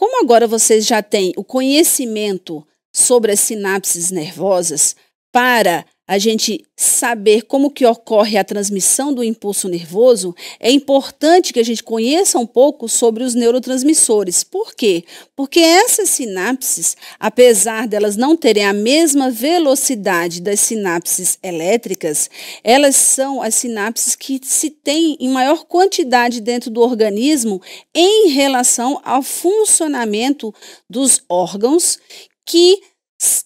Como agora vocês já têm o conhecimento sobre as sinapses nervosas para a gente saber como que ocorre a transmissão do impulso nervoso, é importante que a gente conheça um pouco sobre os neurotransmissores. Por quê? Porque essas sinapses, apesar delas não terem a mesma velocidade das sinapses elétricas, elas são as sinapses que se têm em maior quantidade dentro do organismo em relação ao funcionamento dos órgãos que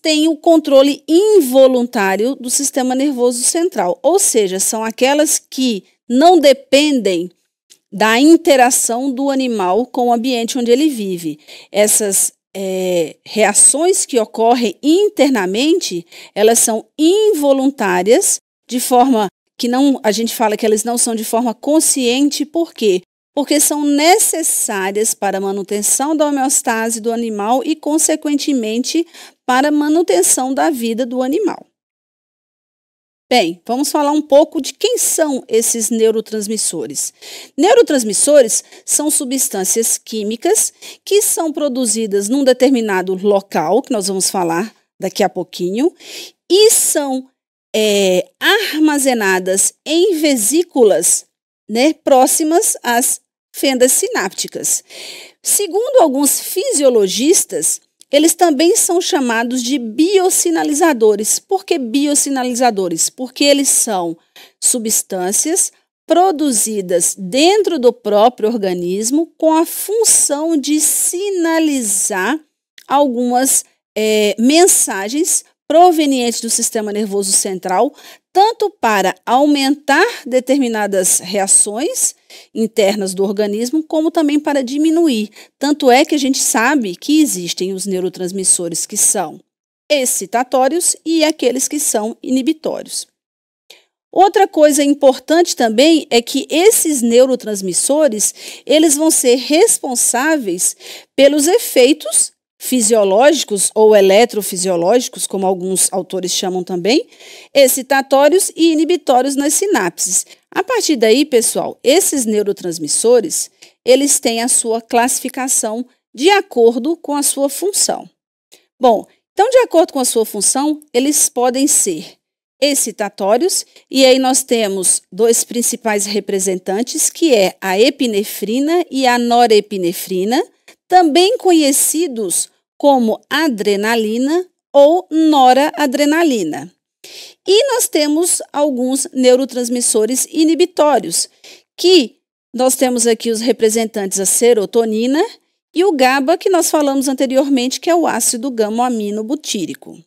têm o controle involuntário do sistema nervoso central, ou seja, são aquelas que não dependem da interação do animal com o ambiente onde ele vive. Essas é, reações que ocorrem internamente, elas são involuntárias, de forma que não, a gente fala que elas não são de forma consciente, por quê? Porque são necessárias para a manutenção da homeostase do animal e, consequentemente, para manutenção da vida do animal. Bem, vamos falar um pouco de quem são esses neurotransmissores. Neurotransmissores são substâncias químicas que são produzidas num determinado local, que nós vamos falar daqui a pouquinho, e são é, armazenadas em vesículas né, próximas às fendas sinápticas. Segundo alguns fisiologistas, eles também são chamados de biosinalizadores. Por que biosinalizadores? Porque eles são substâncias produzidas dentro do próprio organismo com a função de sinalizar algumas é, mensagens provenientes do sistema nervoso central, tanto para aumentar determinadas reações internas do organismo, como também para diminuir. Tanto é que a gente sabe que existem os neurotransmissores que são excitatórios e aqueles que são inibitórios. Outra coisa importante também é que esses neurotransmissores, eles vão ser responsáveis pelos efeitos fisiológicos ou eletrofisiológicos, como alguns autores chamam também, excitatórios e inibitórios nas sinapses. A partir daí, pessoal, esses neurotransmissores, eles têm a sua classificação de acordo com a sua função. Bom, então, de acordo com a sua função, eles podem ser excitatórios, e aí nós temos dois principais representantes, que é a epinefrina e a norepinefrina, também conhecidos como adrenalina ou noradrenalina. E nós temos alguns neurotransmissores inibitórios, que nós temos aqui os representantes a serotonina e o GABA, que nós falamos anteriormente, que é o ácido gama-aminobutírico.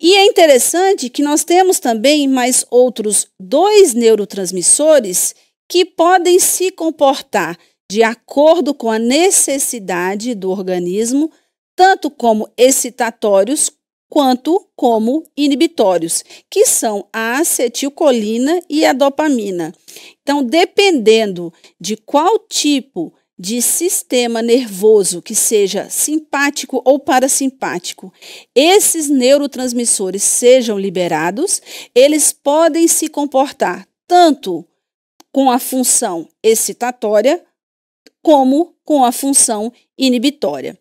E é interessante que nós temos também mais outros dois neurotransmissores que podem se comportar de acordo com a necessidade do organismo tanto como excitatórios quanto como inibitórios, que são a acetilcolina e a dopamina. Então, dependendo de qual tipo de sistema nervoso que seja simpático ou parasimpático, esses neurotransmissores sejam liberados, eles podem se comportar tanto com a função excitatória como com a função inibitória.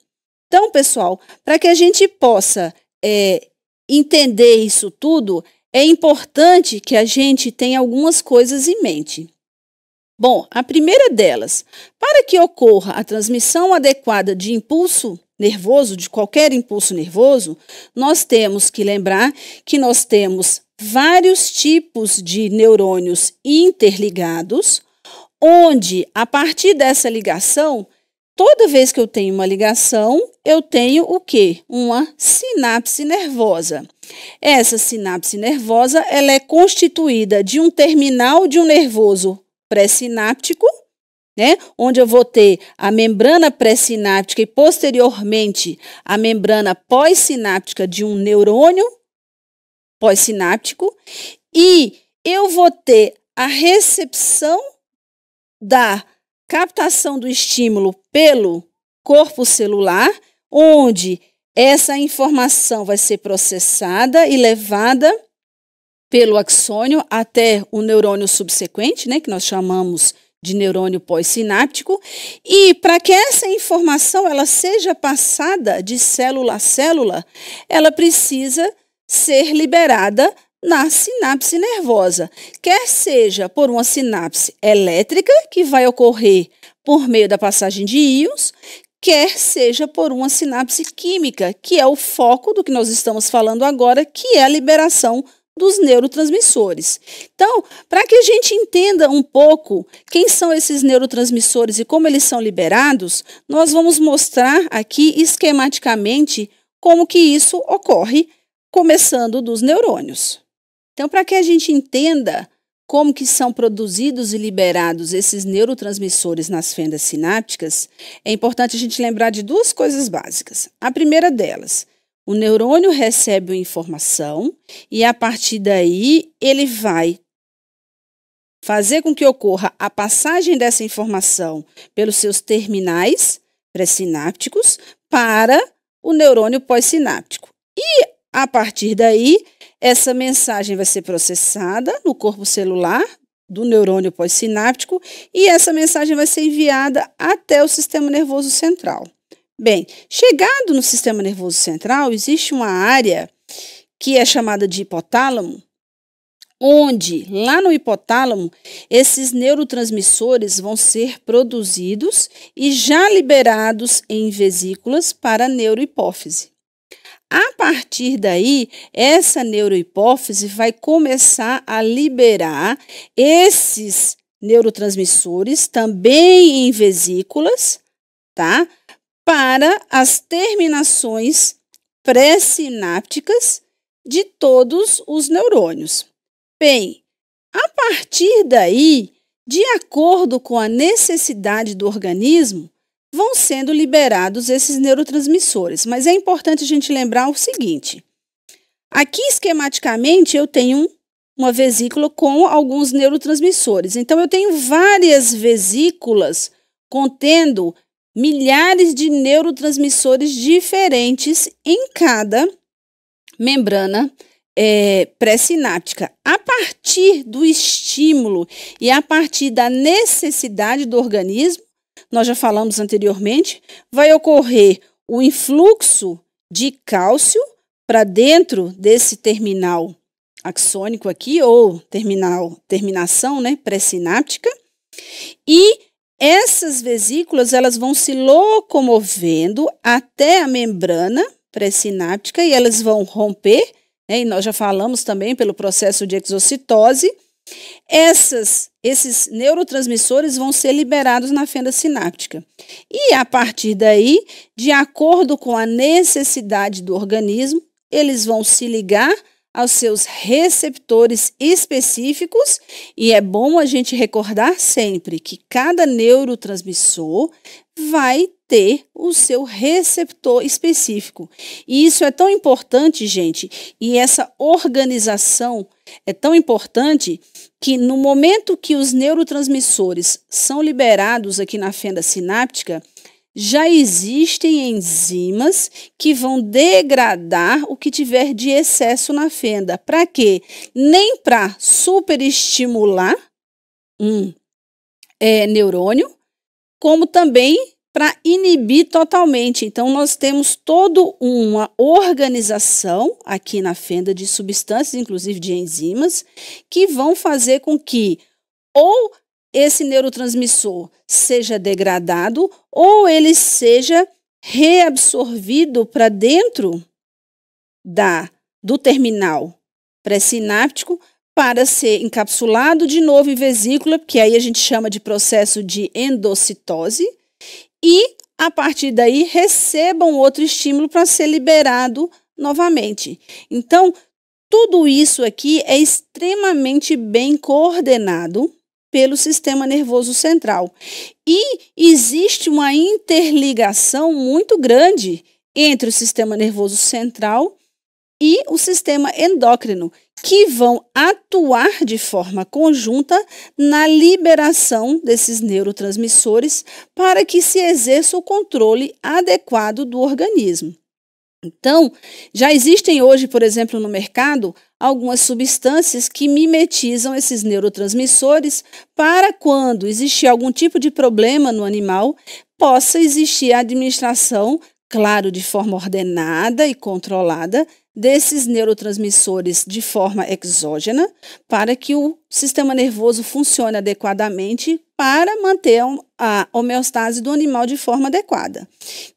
Então, pessoal, para que a gente possa é, entender isso tudo, é importante que a gente tenha algumas coisas em mente. Bom, a primeira delas, para que ocorra a transmissão adequada de impulso nervoso, de qualquer impulso nervoso, nós temos que lembrar que nós temos vários tipos de neurônios interligados, onde, a partir dessa ligação, Toda vez que eu tenho uma ligação, eu tenho o quê? Uma sinapse nervosa. Essa sinapse nervosa, ela é constituída de um terminal de um nervoso pré-sináptico, né? Onde eu vou ter a membrana pré-sináptica e posteriormente a membrana pós-sináptica de um neurônio pós-sináptico e eu vou ter a recepção da captação do estímulo pelo corpo celular, onde essa informação vai ser processada e levada pelo axônio até o neurônio subsequente, né, que nós chamamos de neurônio pós-sináptico. E para que essa informação ela seja passada de célula a célula, ela precisa ser liberada na sinapse nervosa, quer seja por uma sinapse elétrica que vai ocorrer por meio da passagem de íons, quer seja por uma sinapse química, que é o foco do que nós estamos falando agora, que é a liberação dos neurotransmissores. Então, para que a gente entenda um pouco quem são esses neurotransmissores e como eles são liberados, nós vamos mostrar aqui esquematicamente como que isso ocorre, começando dos neurônios. Então, para que a gente entenda como que são produzidos e liberados esses neurotransmissores nas fendas sinápticas, é importante a gente lembrar de duas coisas básicas. A primeira delas, o neurônio recebe uma informação e a partir daí ele vai fazer com que ocorra a passagem dessa informação pelos seus terminais pré-sinápticos para o neurônio pós-sináptico. E a partir daí, essa mensagem vai ser processada no corpo celular do neurônio pós-sináptico e essa mensagem vai ser enviada até o sistema nervoso central. Bem, chegado no sistema nervoso central, existe uma área que é chamada de hipotálamo, onde lá no hipotálamo esses neurotransmissores vão ser produzidos e já liberados em vesículas para a neurohipófise. A partir daí, essa neurohipófise vai começar a liberar esses neurotransmissores também em vesículas, tá? para as terminações pré-sinápticas de todos os neurônios. Bem, a partir daí, de acordo com a necessidade do organismo, vão sendo liberados esses neurotransmissores. Mas é importante a gente lembrar o seguinte: aqui esquematicamente eu tenho uma vesícula com alguns neurotransmissores. Então eu tenho várias vesículas contendo milhares de neurotransmissores diferentes em cada membrana é, pré-sináptica. A partir do estímulo e a partir da necessidade do organismo, nós já falamos anteriormente, vai ocorrer o influxo de cálcio para dentro desse terminal axônico aqui, ou terminal, terminação né, pré-sináptica, e essas vesículas elas vão se locomovendo até a membrana pré-sináptica e elas vão romper, né, e nós já falamos também pelo processo de exocitose. Essas, esses neurotransmissores vão ser liberados na fenda sináptica. E a partir daí, de acordo com a necessidade do organismo, eles vão se ligar aos seus receptores específicos, e é bom a gente recordar sempre que cada neurotransmissor vai ter o seu receptor específico. E isso é tão importante, gente, e essa organização é tão importante que no momento que os neurotransmissores são liberados aqui na fenda sináptica, já existem enzimas que vão degradar o que tiver de excesso na fenda. Para quê? Nem para superestimular um é, neurônio, como também para inibir totalmente. Então, nós temos toda uma organização aqui na fenda de substâncias, inclusive de enzimas, que vão fazer com que ou esse neurotransmissor seja degradado ou ele seja reabsorvido para dentro da do terminal pré-sináptico para ser encapsulado de novo em vesícula, que aí a gente chama de processo de endocitose, e a partir daí recebam outro estímulo para ser liberado novamente. Então, tudo isso aqui é extremamente bem coordenado pelo sistema nervoso central. E existe uma interligação muito grande entre o sistema nervoso central e o sistema endócrino, que vão atuar de forma conjunta na liberação desses neurotransmissores para que se exerça o controle adequado do organismo. Então, já existem hoje, por exemplo, no mercado, algumas substâncias que mimetizam esses neurotransmissores para quando existir algum tipo de problema no animal, possa existir a administração, claro, de forma ordenada e controlada, desses neurotransmissores de forma exógena, para que o sistema nervoso funcione adequadamente para manter a homeostase do animal de forma adequada.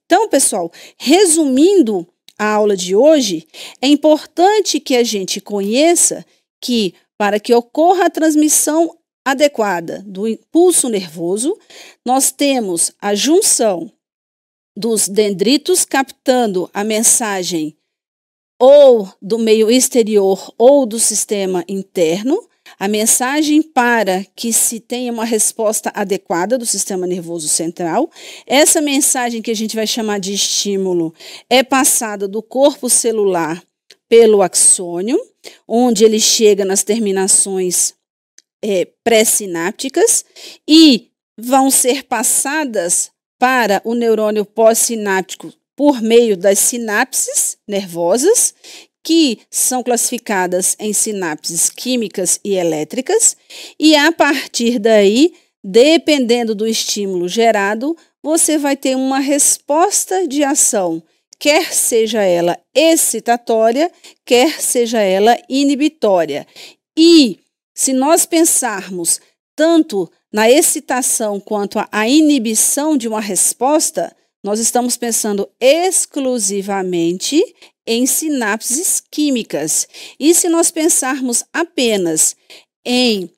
Então, pessoal, resumindo a aula de hoje, é importante que a gente conheça que, para que ocorra a transmissão adequada do impulso nervoso, nós temos a junção dos dendritos captando a mensagem ou do meio exterior ou do sistema interno, a mensagem para que se tenha uma resposta adequada do sistema nervoso central. Essa mensagem que a gente vai chamar de estímulo é passada do corpo celular pelo axônio, onde ele chega nas terminações é, pré-sinápticas e vão ser passadas para o neurônio pós-sináptico por meio das sinapses nervosas, que são classificadas em sinapses químicas e elétricas, e a partir daí, dependendo do estímulo gerado, você vai ter uma resposta de ação, quer seja ela excitatória, quer seja ela inibitória. E se nós pensarmos tanto na excitação quanto a inibição de uma resposta, nós estamos pensando exclusivamente em sinapses químicas. E se nós pensarmos apenas em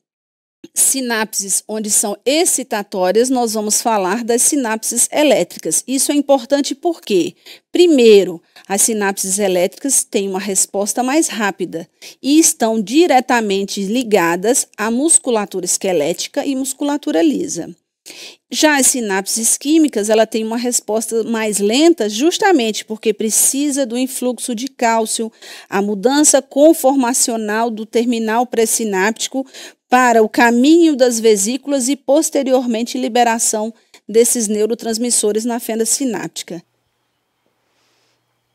sinapses onde são excitatórias, nós vamos falar das sinapses elétricas. Isso é importante porque, primeiro, as sinapses elétricas têm uma resposta mais rápida e estão diretamente ligadas à musculatura esquelética e musculatura lisa. Já as sinapses químicas, ela tem uma resposta mais lenta, justamente porque precisa do influxo de cálcio, a mudança conformacional do terminal pré-sináptico para o caminho das vesículas e posteriormente liberação desses neurotransmissores na fenda sináptica.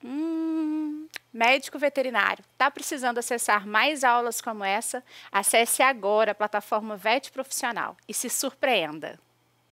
Hum, médico veterinário, está precisando acessar mais aulas como essa? Acesse agora a plataforma VET Profissional e se surpreenda.